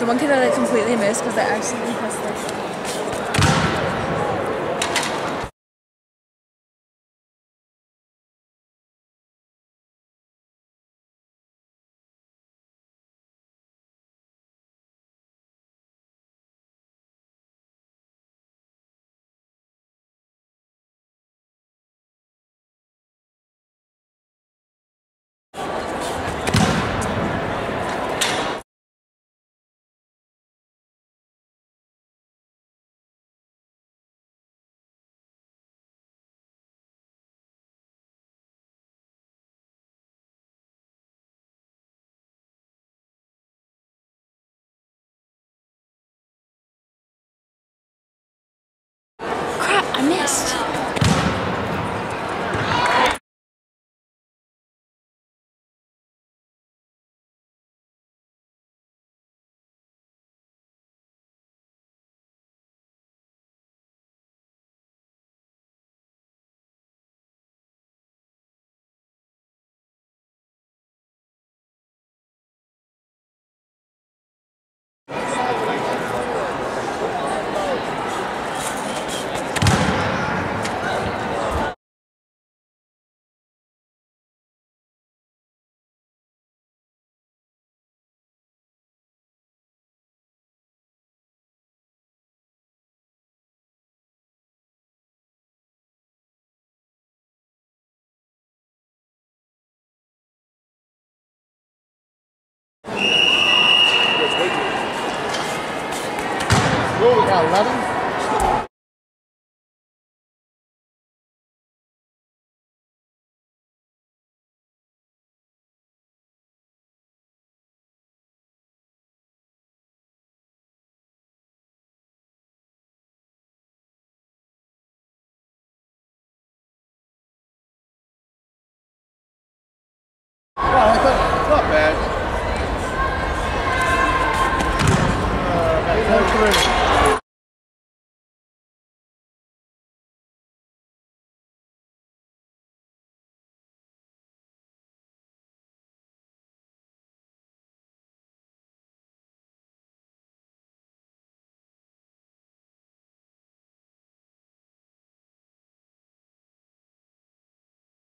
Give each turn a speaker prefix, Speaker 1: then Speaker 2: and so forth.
Speaker 1: The one kid that I completely missed because I accidentally pressed Crap,
Speaker 2: Got 11? Well, I not bad.